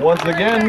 Once again,